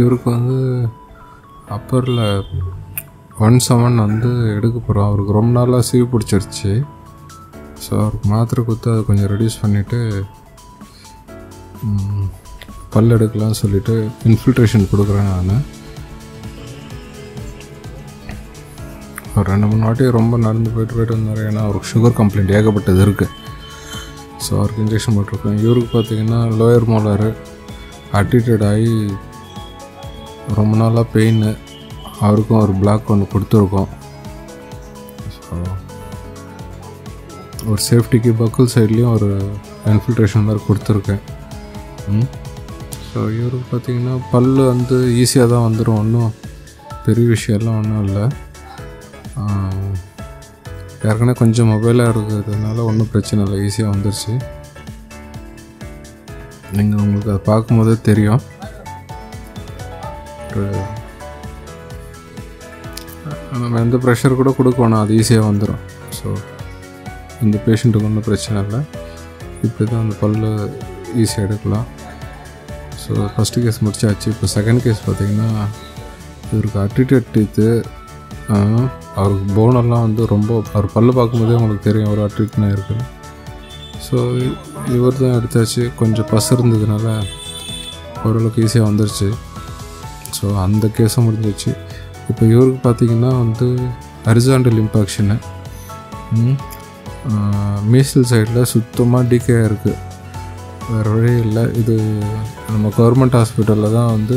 இவருக்கு வந்து அப்பரில் one seven வந்து எடுக்க போகிறோம் அவருக்கு ரொம்ப நாளாக சீவு பிடிச்சிருச்சு. ஸோ அவருக்கு மாத்திரை கொடுத்து அதை கொஞ்சம் ரெடியூஸ் பண்ணிவிட்டு பல் எடுக்கலாம்னு சொல்லிவிட்டு இன்ஃபில்ட்ரேஷன் கொடுக்குறேன் நான். ஒரு ரெண்டு மூணு வாட்டி ரொம்ப நடந்து போயிட்டு போயிட்டு வந்தார். ஏன்னா அவருக்கு சுகர் கம்ப்ளைண்ட் ஏகப்பட்டது இருக்குது ஸோ அவருக்கு இன்ஜெக்ஷன் போட்டிருக்கோம். இவருக்கு பார்த்தீங்கன்னா லோயர் மோலார் அட்டிட்டட் ஆகி ரொம்ப நாளாக பெயின் அவருக்கும் ஒரு பிளாக் ஒன்று கொடுத்துருக்கோம். ஸோ ஒரு சேஃப்டிக்கு பக்குல் சைட்லேயும் ஒரு இன்ஃபில்ட்ரேஷன் மாதிரி கொடுத்துருக்கேன். ஸோ இவருக்கு பார்த்தீங்கன்னா பல் வந்து ஈஸியாக தான் வந்துடும் ஒன்றும் பெரிய விஷயம்லாம் ஒன்றும் இல்லை. ஏற்கனவே கொஞ்சம் மொபைலாக இருக்கிறதுனால ஒன்றும் பிரச்சனை இல்லை. ஈஸியாக வந்துருச்சு. நீங்கள் உங்களுக்கு அதை பார்க்கும்போதே தெரியும். ஒரு நம்ம எந்த ப்ரெஷர் கூட கொடுக்கணும். அது ஈஸியாக வந்துடும் ஸோ இந்த பேஷண்ட்டுக்கு ஒன்றும் பிரச்சனை இல்லை. இப்படி தான் அந்த பல்லு ஈஸியாக எடுக்கலாம். ஸோ ஃபஸ்ட்டு கேஸ் முடிச்சாச்சு. இப்போ செகண்ட் கேஸ் பார்த்திங்கன்னா இவருக்கு அட்டிடியூட் டீத்து அவருக்கு போனெல்லாம் வந்து ரொம்ப அவர் பல்லு பார்க்கும்போதே உங்களுக்கு தெரியும் ஒரு அட்டிட்னா இருக்குது ஸோ இவர் தான் எடுத்தாச்சு. கொஞ்சம் பஸ் இருந்ததுனால ஓரளவுக்கு ஈஸியாக வந்துருச்சு. ஸோ அந்த கேஸும் முடிஞ்சிச்சு இப்போ இவருக்கு பார்த்தீங்கன்னா வந்து ஹரிசாண்டல் இம்பாக்ஷனு மீசல் சைடில் சுத்தமாக டிகே இருக்குது வேறு வழி இல்லை. இது நம்ம கவர்மெண்ட் ஹாஸ்பிட்டலில் தான் வந்து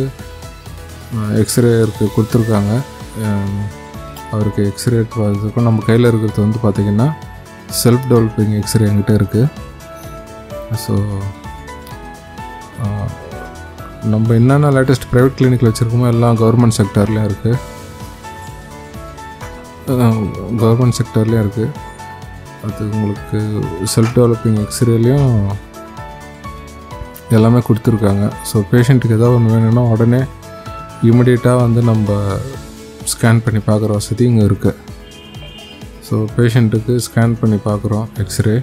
எக்ஸ்ரே இருக்குது கொடுத்துருக்காங்க. அவருக்கு எக்ஸ்ரே எடுத்து நம்ம கையில் இருக்கிறது வந்து பார்த்திங்கன்னா செல்ஃப் டெவலப்பிங் எக்ஸ்ரே என்கிட்ட இருக்குது ஸோ நம்ம என்னென்ன லேட்டஸ்ட் ப்ரைவேட் கிளினிக்கில் வச்சுருக்கோமோ எல்லாம் கவர்மெண்ட் செக்டர்லேயும் இருக்குது கவர்மெண்ட் செக்டர்லேயும் இருக்குது அது உங்களுக்கு செல்ஃப் டெவலப்பிங் எக்ஸ்ரேலையும் எல்லாமே கொடுத்துருக்காங்க. ஸோ பேஷண்ட்டுக்கு ஏதாவது ஒன்று வேணும்னா உடனே இமிடியேட்டாக வந்து நம்ம ஸ்கேன் பண்ணி பார்க்குற வசதி இங்கே இருக்குது ஸோ பேஷண்ட்டுக்கு ஸ்கேன் பண்ணி பார்க்குறோம் எக்ஸ்ரே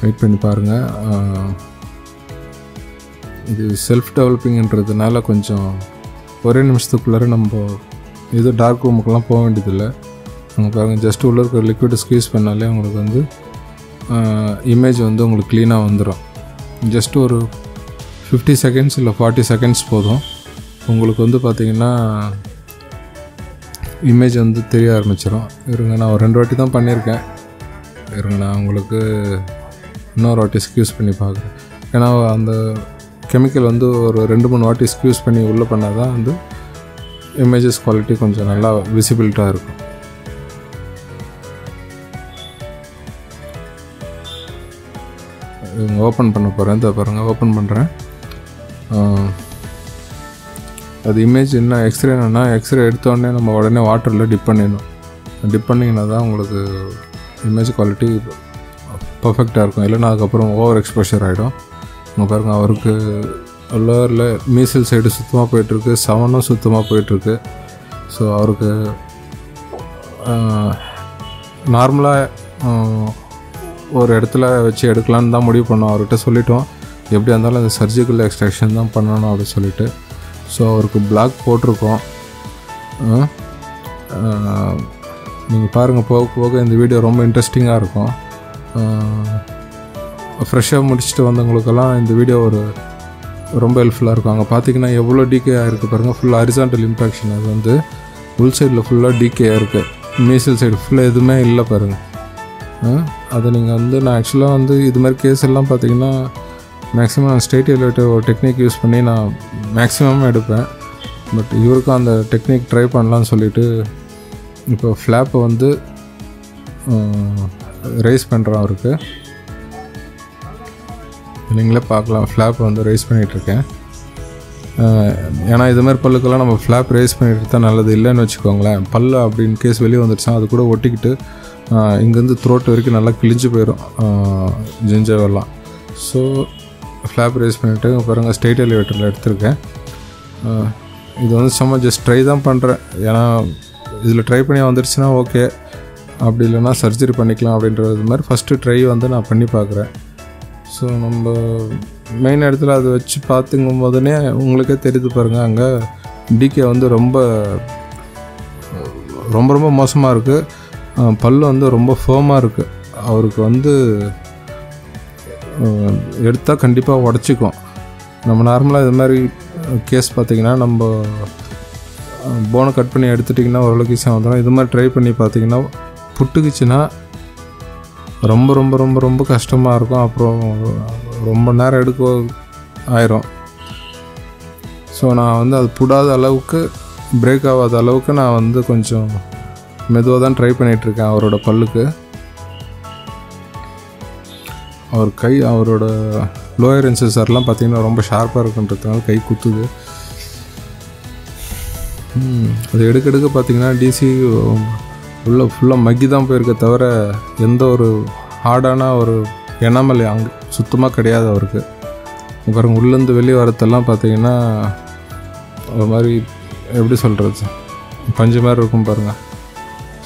வெயிட் பண்ணி பாருங்கள் இது செல்ஃப் டெவலப்பிங்கன்றதுனால கொஞ்சம் ஒரே நிமிஷத்துக்குள்ளார நம்ம எதுவும் டார்க் ரூமுக்கெல்லாம் போக வேண்டியதில்லை. அங்கே பாருங்கள் ஜஸ்ட் உள்ளே இருக்கிற லிக்விட் ஸ்க்வீஸ் பண்ணாலே உங்களுக்கு வந்து இமேஜ் வந்து உங்களுக்கு க்ளீனாக வந்துடும் ஜஸ்ட் ஒரு ஃபிஃப்டி செகண்ட்ஸ் இல்லை ஃபார்ட்டி செகண்ட்ஸ் போதும். உங்களுக்கு வந்து பார்த்திங்கன்னா இமேஜ் வந்து தெரிய ஆரம்பிச்சிடும் இருங்க நான் ஒரு ரெண்டு வாட்டி தான் பண்ணியிருக்கேன். இருங்க நான் உங்களுக்கு இன்னொரு வாட்டி ஸ்க்யூஸ் பண்ணி பார்க்குறேன். ஏன்னா அந்த கெமிக்கல் வந்து ஒரு ரெண்டு மூணு வாட்டி ஸ்க்யூஸ் பண்ணி உள்ளே பண்ணால் தான் வந்து இமேஜஸ் குவாலிட்டி கொஞ்சம் நல்லா விசிபிலிட்டாக இருக்கும். இவங்க ஓப்பன் பண்ண போகிறேன் இதை பாருங்கள் ஓப்பன் பண்ணுறேன் அது இமேஜ் என்ன எக்ஸ்ரே என்னென்னா எக்ஸ்ரே எடுத்தோடனே நம்ம உடனே வாட்டரில் டிப் பண்ணிடணும். டிப் பண்ணிங்கன்னா தான் உங்களுக்கு இமேஜ் குவாலிட்டி பர்ஃபெக்டாக இருக்கும். இல்லைன்னா அதுக்கப்புறம் ஓவர் எக்ஸ்போஷர் ஆகிடும் இங்கே பாருங்கள் அவருக்கு லோவரில் மீசல் சைடு சுத்தமாக போயிட்டுருக்கு செவனும் சுத்தமாக போயிட்டுருக்கு. ஸோ அவருக்கு நார்மலாக ஒரு இடத்துல வச்சு எடுக்கலான்னு தான் முடிவு பண்ணோம். அவர்கிட்ட சொல்லிட்டோம். எப்படியா இருந்தாலும் அந்த சர்ஜிக்கல் எக்ஸ்ட்ராக்ஷன் தான் பண்ணணும் அப்படின்னு சொல்லிட்டு. ஸோ அவருக்கு பிளாக் போட்டிருக்கோம். நீங்கள் பாருங்கள் போக போக இந்த வீடியோ ரொம்ப இன்ட்ரெஸ்டிங்காக இருக்கும். ஃப்ரெஷ்ஷாக முடிச்சுட்டு வந்தவங்களுக்கெல்லாம் இந்த வீடியோ ஒரு ரொம்ப ஹெல்ப்ஃபுல்லாக இருக்கும். அங்கே பார்த்தீங்கன்னா எவ்வளோ டீகே ஆகிருக்கு பாருங்கள் ஃபுல்லாக ஹரிசாண்டல் இம்பாக்ஷன் அது வந்து உள் சைடில் ஃபுல்லாக டிகே இருக்குது மீசல் சைடு ஃபுல்லாக எதுவுமே இல்லை பாருங்கள் அதை நீங்கள் வந்து நான் ஆக்சுவலாக வந்து இது மாதிரி கேஸ் எல்லாம் பார்த்தீங்கன்னா மேக்ஸிமம் நான் ஸ்டேட் எலிவேட்டர் ஒரு டெக்னிக் யூஸ் பண்ணி நான் மேக்ஸிமம் எடுப்பேன். பட் இவருக்கும் அந்த டெக்னிக் ட்ரை பண்ணலான்னு சொல்லிவிட்டு இப்போ ஃப்ளாப்பை வந்து ரைஸ் பண்ணுறோம் அவருக்கு. நீங்களே பார்க்கலாம். ஃப்ளாப் வந்து ரைஸ் பண்ணிகிட்ருக்கேன் ஏன்னா இதுமாதிரி பல்லுக்கெல்லாம் நம்ம ஃப்ளாப் ரைஸ் பண்ணிட்டு தான் நல்லது இல்லைன்னு வச்சுக்கோங்களேன். பல்லு அப்படின்னு கேஸ் வெளியே வந்துடுச்சுன்னா அது கூட ஒட்டிக்கிட்டு இங்கேருந்து த்ரோட் வரைக்கும் நல்லா கிழிஞ்சு போயிடும் ஜிஞ்சவெல்லாம் ஸோ ஃப்ளாப் ரைஸ் பண்ணிவிட்டு பாருங்கள் ஸ்டேட் எலிவேட்டரில் எடுத்திருக்கேன். இது வந்து சும்மா ஜஸ்ட் ட்ரை தான் பண்ணுறேன் ஏன்னா இதில் ட்ரை பண்ணி வந்துடுச்சுன்னா ஓகே அப்படி இல்லைன்னா சர்ஜரி பண்ணிக்கலாம் அப்படின்றது மாதிரி ஃபஸ்ட்டு ட்ரை வந்து நான் பண்ணி பார்க்குறேன். ஸோ நம்ம மெயின் இடத்துல அதை வச்சு பார்த்துங்கும் போதுனே உங்களுக்கே தெரியுது பாருங்கள் அங்கே டிகே வந்து ரொம்ப ரொம்ப ரொம்ப மோசமாக இருக்குது பல்லு வந்து ரொம்ப ஃபேமாக இருக்குது அவருக்கு வந்து எடுத்தால் கண்டிப்பாக உடச்சிக்கும். நம்ம நார்மலாக இது மாதிரி கேஸ் பார்த்திங்கன்னா நம்ம போனை கட் பண்ணி எடுத்துட்டிங்கன்னா ஓரளவுக்கு ஈஸியாக வந்துடும் இது மாதிரி ட்ரை பண்ணி பார்த்தீங்கன்னா புட்டுக்குச்சுன்னா ரொம்ப ரொம்ப ரொம்ப ரொம்ப கஷ்டமாக இருக்கும். அப்புறம் ரொம்ப நேரம் எடுக்க ஆயிரும். ஸோ நான் வந்து அது புடாத அளவுக்கு பிரேக் ஆகாத அளவுக்கு நான் வந்து கொஞ்சம் மெதுவாக தான் ட்ரை பண்ணிகிட்ருக்கேன் அவரோட பல்லுக்கு. அவர் கை அவரோட லோயர் இன்சென்சர்லாம் பார்த்தீங்கன்னா ரொம்ப ஷார்ப்பாக இருக்குன்றதுனால கை குத்துது. அது எடுக்க எடுக்க பார்த்தீங்கன்னா டிசி உள்ளே ஃபுல்லாக மக்கி தான் போயிருக்க தவிர எந்த ஒரு ஹார்டான ஒரு எனாமல் அங்கே சுத்தமாக கிடையாது அவருக்கு. அப்புறம் பாருங்க உள்ளேருந்து வெளியே வரதெல்லாம் பார்த்தீங்கன்னா ஒரு மாதிரி எப்படி சொல்கிறது பஞ்சு மாதிரி இருக்கும் பாருங்கள்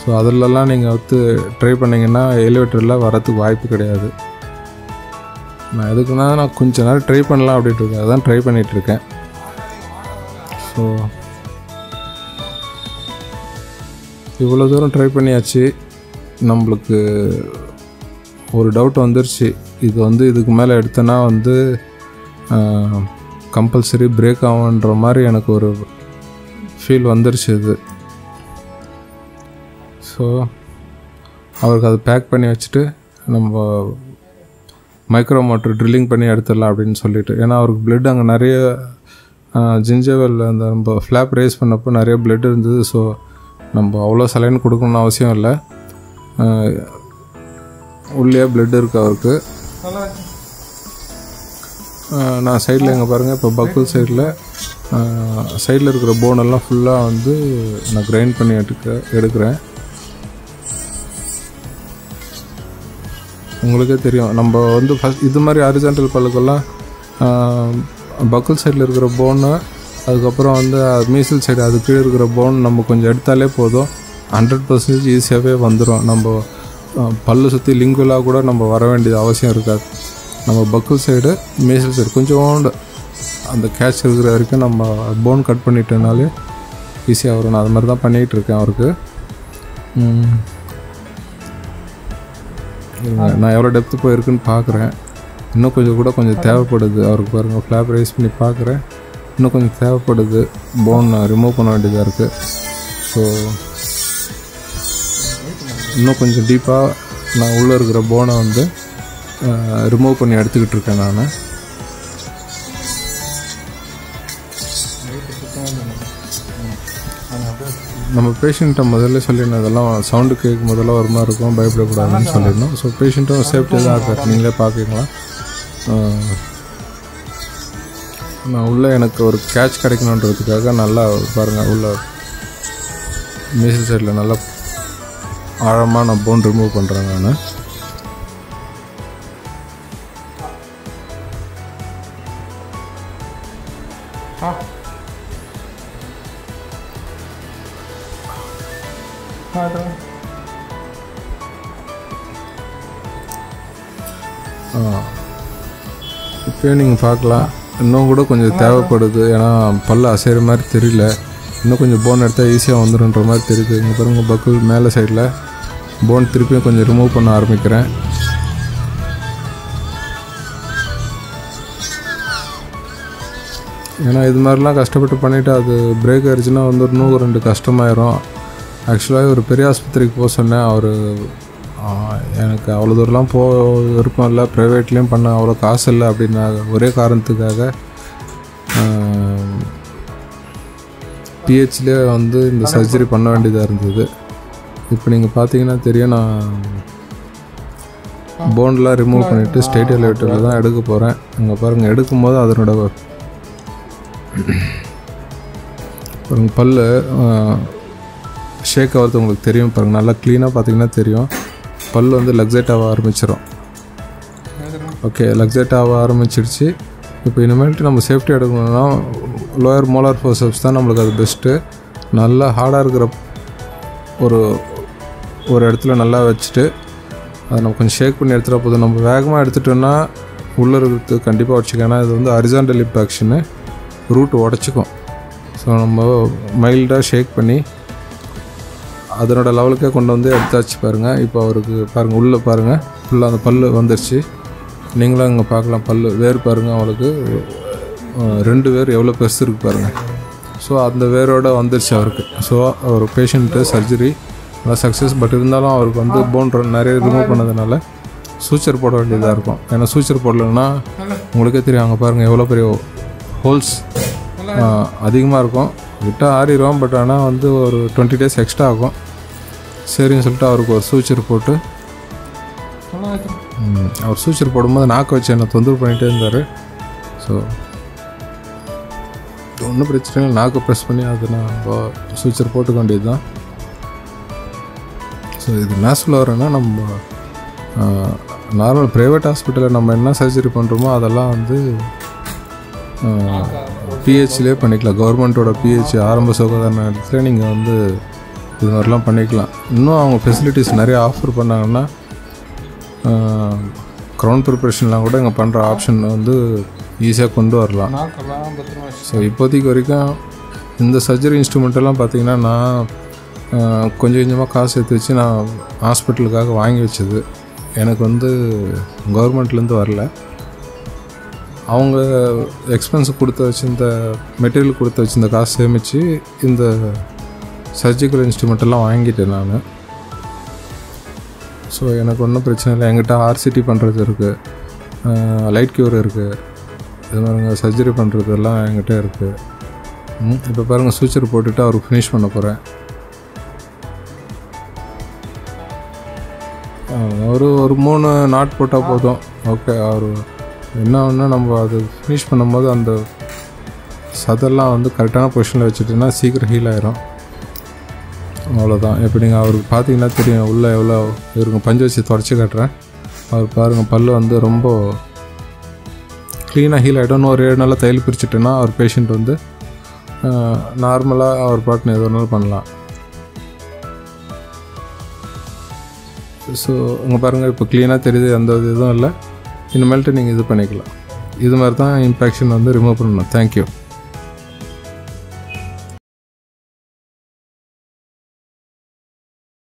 ஸோ அதிலலாம் நீங்கள் வந்து ட்ரை பண்ணிங்கன்னா எலிவேட்டரில் வரத்துக்கு வாய்ப்பு கிடையாது. நான் எதுக்குன்னா நான் கொஞ்ச நேரம் ட்ரை பண்ணலாம் அப்படின்ட்டு இருக்கேன். அதான் ட்ரை பண்ணிகிட்ருக்கேன் ஸோ இவ்வளோ தூரம் ட்ரை பண்ணியாச்சு. நம்மளுக்கு ஒரு டவுட் வந்துருச்சு. இது வந்து இதுக்கு மேலே எடுத்தேன்னா வந்து கம்பல்சரி பிரேக் ஆகுன்ற மாதிரி எனக்கு ஒரு ஃபீல் வந்துருச்சு இது. ஸோ அவருக்கு அதை பேக் பண்ணி வச்சுட்டு நம்ம மைக்ரோ மோட்டர் ட்ரில்லிங் பண்ணி எடுத்துடலாம் அப்படின்னு சொல்லிட்டு. ஏன்னா அவருக்கு பிளட் அங்கே நிறைய ஜிஞ்சவல் அந்த நம்ம ஃப்ளாப் ரேஸ் பண்ணப்போ நிறைய பிளட் இருந்தது. ஸோ நம்ம அவ்வளோ சலைன் கொடுக்கணும்னு அவசியம் இல்லை. உள்ளே பிளட் இருக்குது அவருக்கு. நான் சைடில் எங்கே பாருங்கள் இப்போ பக்குல் சைடில் சைடில் இருக்கிற போனெல்லாம் ஃபுல்லாக வந்து நான் கிரைண்ட் பண்ணி எடுக்க எடுக்கிறேன். உங்களுக்கே தெரியும் நம்ம வந்து ஃபஸ்ட் இது மாதிரி அரிஜென்டல் பல்லுக்கெல்லாம் பக்குல் சைடில் இருக்கிற போனை அதுக்கப்புறம் வந்து மீசல் சைடு அது கீழே இருக்கிற போன் நம்ம கொஞ்சம் எடுத்தாலே போதும். ஹண்ட்ரட் பர்சன்டேஜ் ஈஸியாகவே வந்துடும் நம்ம பல்லு சுற்றி லிங்குலாக கூட நம்ம வர வேண்டியது அவசியம் இருக்காது. நம்ம பக்குல் சைடு மீசல் சைடு கொஞ்சோண்டு அந்த கேட்ச் இருக்கிற வரைக்கும் நம்ம போன் கட் பண்ணிட்டோனாலே ஈஸியாக வரும். நான் அது மாதிரி தான் பண்ணிகிட்டு இருக்கேன் அவருக்கு. நான் எவ்வளோ டெப்த்து போயிருக்குன்னு பார்க்குறேன் இன்னும் கொஞ்சம் கூட கொஞ்சம் தேவைப்படுது. அவருக்கு பாருங்கள் ஃப்ளாப் ரைஸ் பண்ணி பார்க்குறேன் இன்னும் கொஞ்சம் தேவைப்படுது. போன் ரிமூவ் பண்ண வேண்டியதாக இருக்குது ஸோ இன்னும் கொஞ்சம் டீப்பாக நான் உள்ளே இருக்கிற போனை வந்து ரிமூவ் பண்ணி எடுத்துக்கிட்டு இருக்கேன் நான். நம்ம பேஷண்ட்டை முதல்ல சொல்லிடணும் இதெல்லாம் சவுண்டு கேட்கும் முதல்ல ஒரு மாதிரி இருக்கும் பயப்படக்கூடாதுன்னு சொல்லிடணும் ஸோ பேஷண்ட்டும் சேஃப்டியாக தான் இருக்கார். நீங்களே பார்க்குறீங்களா நான் உள்ளே எனக்கு ஒரு கேட்ச் கிடைக்கணுன்றதுக்காக நல்லா பாருங்கள் உள்ள மீசல் சைடில் நல்லா ஆழமாக நான் போன் ரிமூவ் பண்ணுறேன் நான். இப்போயே நீங்கள் பார்க்கலாம். இன்னும் கூட கொஞ்சம் தேவைப்படுது. ஏன்னா பல்லு அசைகிற மாதிரி தெரியல. இன்னும் கொஞ்சம் போன் எடுத்தால் ஈஸியாக வந்துடுன்ற மாதிரி தெரியுது. இங்கே பாருங்கள் பக்குல் மேலே சைடில் போன் திருப்பியும் கொஞ்சம் ரிமூவ் பண்ண ஆரம்பிக்கிறேன். ஏன்னா இது மாதிரிலாம் கஷ்டப்பட்டு பண்ணிவிட்டு அது பிரேக் ஆயிடுச்சுன்னா வந்து இன்னும் ரெண்டு கஷ்டமாயிரும். ஆக்சுவலாக ஒரு பெரிய ஆஸ்பத்திரிக்கு போக சொன்னேன். அவர் எனக்கு அவ்வளோ தூரம்லாம் போக விருப்பம் இல்லை. ப்ரைவேட்லேயும் பண்ண அவ்வளோ காசு இல்லை அப்படின்னா ஒரே காரணத்துக்காக பிஹெச்லேயே வந்து இந்த சர்ஜரி பண்ண வேண்டியதாக இருந்தது. இப்போ நீங்கள் பார்த்தீங்கன்னா தெரியும் நான் போன்லாம் ரிமூவ் பண்ணிவிட்டு ஸ்டேட் எலிவேட்டரில் தான் எடுக்க போகிறேன் அங்கே பாருங்கள் எடுக்கும்போது அதனோட பாருங்க பல்லு ஷேக் ஆகிறது உங்களுக்கு தெரியும் பாருங்கள் நல்லா க்ளீனாக பார்த்தீங்கன்னா தெரியும். பல் வந்து லக்ஸேட் ஆக ஆரம்பிச்சிடும் ஓகே லக்ஸேட் ஆக ஆரம்பிச்சிருச்சு. இப்போ இனிமேல்ட்டு நம்ம சேஃப்டி எடுக்கணும்னா லோயர் மோலார் ஃபோர்ஸப்ஸ் தான் நம்மளுக்கு அது பெஸ்ட்டு நல்லா ஹார்டாக இருக்கிற ஒரு ஒரு இடத்துல நல்லா வச்சுட்டு அதை நம்ம கொஞ்சம் ஷேக் பண்ணி எடுத்துகிட்டா போதும். நம்ம வேகமாக எடுத்துட்டோன்னா உள்ளே இருக்கிறது கண்டிப்பாக உடச்சிக்கும் இது வந்து அரிசாண்டல் இம்பாக்ஷனு ரூட் உடச்சிக்கும். ஸோ நம்ம மைல்டாக ஷேக் பண்ணி அதனோட லெவலுக்கே கொண்டு வந்து எடுத்தாச்சு பாருங்கள் இப்போ அவருக்கு பாருங்கள் உள்ளே பாருங்கள் ஃபுல்லாக அந்த பல்லு வந்துருச்சு. நீங்களும் இங்கே பார்க்கலாம் பல்லு. வேர் பாருங்கள் அவளுக்கு. ரெண்டு வேர் எவ்வளோ பெருசு இருக்குது பாருங்கள் ஸோ அந்த வேரோடு வந்துருச்சு அவருக்கு. ஸோ அவர் பேஷண்ட்டு சர்ஜரி நல்லா சக்ஸஸ் பட் இருந்தாலும் அவருக்கு வந்து போன் நிறைய ரிமூவ் பண்ணதுனால சூச்சர் போட வேண்டியதாக இருக்கும். ஏன்னா சூச்சர் போடலைன்னா உங்களுக்கே தெரியும் அங்கே பாருங்கள் எவ்வளோ பெரிய ஹோல்ஸ் அதிகமாக இருக்கும். விட்டால் ஆறிடுவோம் பட் ஆனால் வந்து ஒரு டுவெண்ட்டி டேஸ் எக்ஸ்ட்ரா ஆகும். சரின்னு சொல்லிட்டு அவருக்கு ஒரு சூச்சர் போட்டு அவர் சூச்சர் போடும்போது நாக்கு வச்சு என்னை தொந்தரவு பண்ணிகிட்டே இருந்தார். ஸோ ஒன்றும் பிரச்சனை இல்லை. நாக்கு ப்ரெஸ் பண்ணி அது நான் சூச்சர் போட்டுக்க வேண்டியது தான் ஸோ இது என்ன சொல்ல வரேன்னா நம்ம நார்மல் ப்ரைவேட் ஹாஸ்பிட்டலில் நம்ம என்ன சர்ஜரி பண்ணுறோமோ அதெல்லாம் வந்து பிஹெச்லேயே பண்ணிக்கலாம். கவர்மெண்ட்டோட பிஹெச் ஆரம்ப சுகாதார நிலையத்தில் நீங்கள் வந்து இது மாதிரிலாம் பண்ணிக்கலாம். இன்னும் அவங்க ஃபெசிலிட்டிஸ் நிறைய ஆஃபர் பண்ணாங்கன்னா க்ரௌண்ட் ப்ரிப்ரேஷன்லாம் கூட இங்கே பண்ணுற ஆப்ஷன் வந்து ஈஸியாக கொண்டு வரலாம். ஸோ இப்போதைக்கு வரைக்கும் இந்த சர்ஜரி இன்ஸ்ட்ருமெண்ட்டெல்லாம் பார்த்திங்கன்னா நான் கொஞ்சம் கொஞ்சமாக காசு எடுத்து வச்சு நான் ஹாஸ்பிட்டலுக்காக வாங்கி வச்சது. எனக்கு வந்து கவர்மெண்ட்லேருந்து வரல. அவங்க எக்ஸ்பென்ஸ் கொடுத்து வச்சிருந்த மெட்டீரியல் கொடுத்து வச்சிருந்த காசு சேமித்து இந்த சர்ஜிக்கல் இன்ஸ்ட்ருமெண்ட்டெல்லாம் வாங்கிட்டேன் நான். ஸோ எனக்கு ஒன்றும் பிரச்சனை இல்லை. என்கிட்ட ஆர்சிடி பண்ணுறது இருக்குது லைட் க்யூர் இருக்குது இது மாதிரிங்க சர்ஜரி பண்ணுறதெல்லாம் என்கிட்ட இருக்குது இப்போ பாருங்கள் சூச்சர் போட்டுட்டு அவருக்கு ஃபினிஷ் பண்ண போகிறேன் ஒரு ஒரு மூணு நாட் போட்டால் போதும். ஓகே அவர் என்ன ஒன்று நம்ம அது ஃபினிஷ் பண்ணும்போது அந்த சதெல்லாம் வந்து கரெக்டான பொசிஷனில் வச்சுட்டுனா சீக்கிரம் ஹீல் ஆயிரும். அவ்வளோதான் எப்படி நீங்கள் அவருக்கு பார்த்தீங்கன்னா தெரியும் உள்ளே எவ்வளோ இவருங்க பஞ்சு வச்சு தொடச்சி காட்டுறேன். அவர் பாருங்கள் பல் வந்து ரொம்ப க்ளீனாக ஹீல் ஆகிடும் இன்னும் ஒரு ஏழு நாளில் தையல் பிரிச்சுட்டேன்னா அவர் பேஷண்ட் வந்து நார்மலாக அவர் பாட்டுன்னு எது வேணாலும் பண்ணலாம். ஸோ அங்கே பாருங்கள் இப்போ க்ளீனாக தெரியுது எந்த இதுவும் இல்லை. இனிமேல்ட்டு நீங்கள் இது பண்ணிக்கலாம். இது மாதிரி தான் இம்பேக்ஷன் வந்து ரிமூவ் பண்ணணும். தேங்க்யூ